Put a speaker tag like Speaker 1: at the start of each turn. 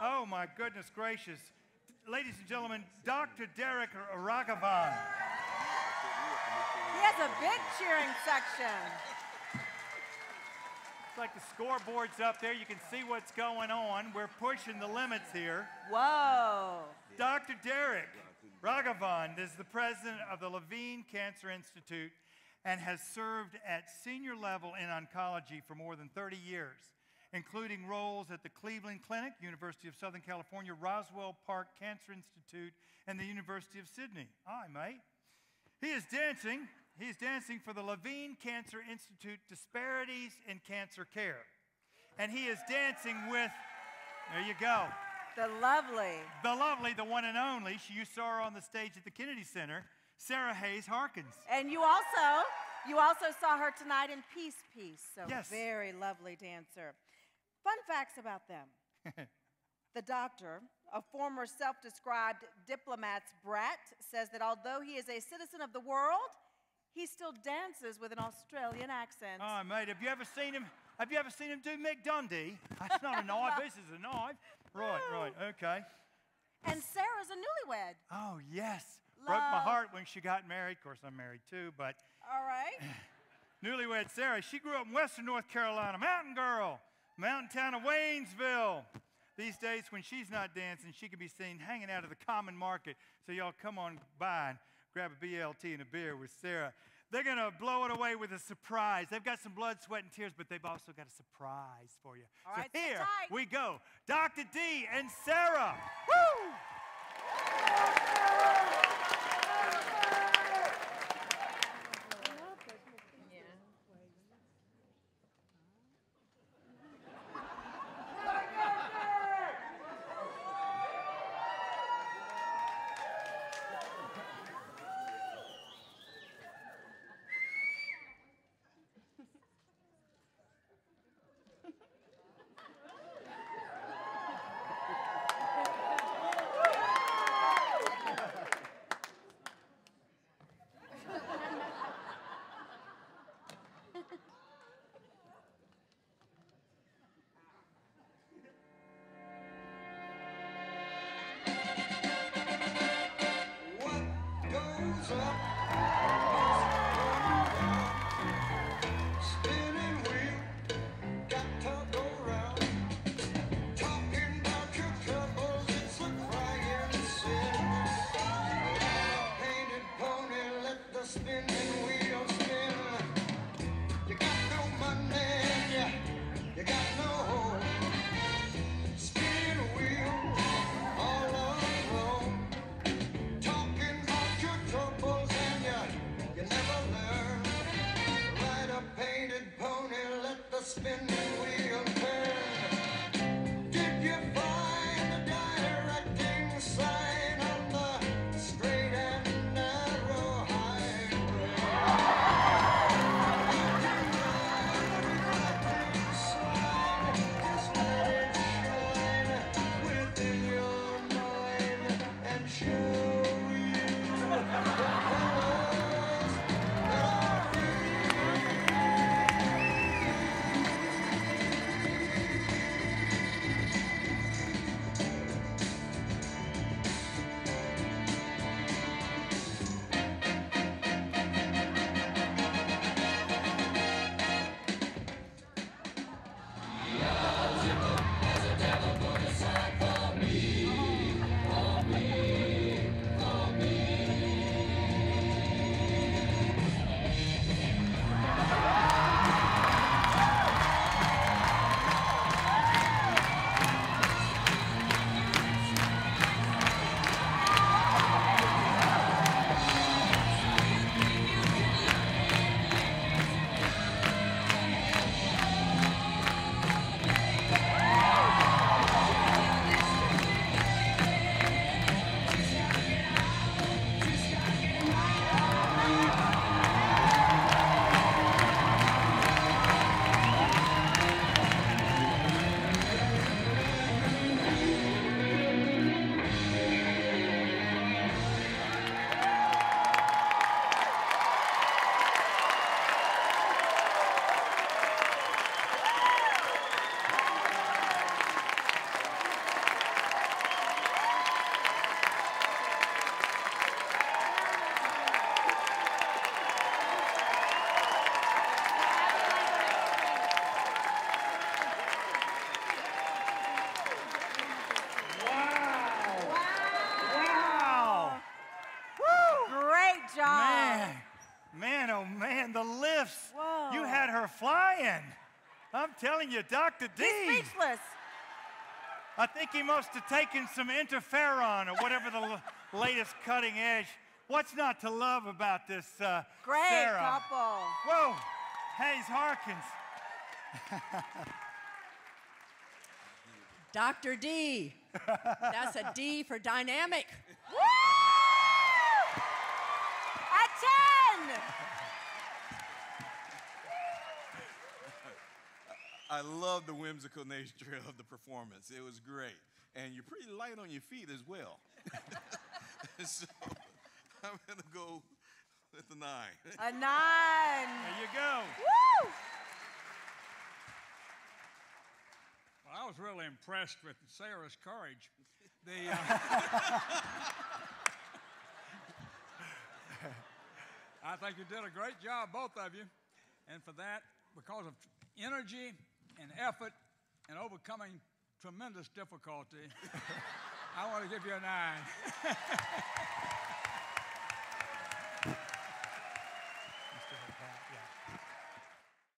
Speaker 1: Oh my goodness gracious. Ladies and gentlemen, Dr. Derek Raghavan.
Speaker 2: He has a big cheering section.
Speaker 1: It's like the scoreboard's up there. You can see what's going on. We're pushing the limits here.
Speaker 2: Whoa.
Speaker 1: Dr. Derek Raghavan is the president of the Levine Cancer Institute and has served at senior level in oncology for more than 30 years, including roles at the Cleveland Clinic, University of Southern California, Roswell Park Cancer Institute, and the University of Sydney. Hi, mate. He is dancing. He's dancing for the Levine Cancer Institute Disparities in Cancer Care. And he is dancing with, there you go,
Speaker 2: The lovely.
Speaker 1: the lovely, the one and only. She, you saw her on the stage at the Kennedy Center, Sarah Hayes Harkins.
Speaker 2: And you also, you also saw her tonight in Peace Peace. So
Speaker 1: Yes.
Speaker 2: very lovely dancer. Fun facts about them. the doctor, a former self-described diplomat's brat, says that although he is a citizen of the world, he still dances with an Australian accent.
Speaker 1: Oh, mate, have you ever seen him? Have you ever seen him do Mick Dundee? That's not a knife. this is a knife. Right, right, okay.
Speaker 2: And Sarah's a newlywed.
Speaker 1: Oh, yes. Broke my heart when she got married. Of course, I'm married too, but
Speaker 2: All right.
Speaker 1: newlywed Sarah, she grew up in Western North Carolina, mountain girl, mountain town of Waynesville. These days, when she's not dancing, she can be seen hanging out at the common market. So, y'all come on by and grab a BLT and a beer with Sarah. They're going to blow it away with a surprise. They've got some blood, sweat, and tears, but they've also got a surprise for you.
Speaker 2: All
Speaker 1: so,
Speaker 2: right,
Speaker 1: here we go Dr. D and Sarah. Woo!
Speaker 3: Spinning
Speaker 1: man. I'm telling you, Dr. D.
Speaker 2: He's speechless.
Speaker 1: I think he must have taken some interferon or whatever the l- latest cutting edge. What's not to love about this uh,
Speaker 2: Great
Speaker 1: Sarah?
Speaker 2: couple.
Speaker 1: Whoa, Hayes Harkins.
Speaker 4: Dr. D. That's a D for dynamic.
Speaker 2: Woo! A 10.
Speaker 5: I love the whimsical nature of the performance. It was great. And you're pretty light on your feet as well. so I'm going to go with a nine.
Speaker 2: A 9.
Speaker 1: There you go.
Speaker 2: Woo!
Speaker 6: Well, I was really impressed with Sarah's courage. The, uh, I think you did a great job, both of you. And for that, because of energy and effort and overcoming tremendous difficulty, I want to give you a nine.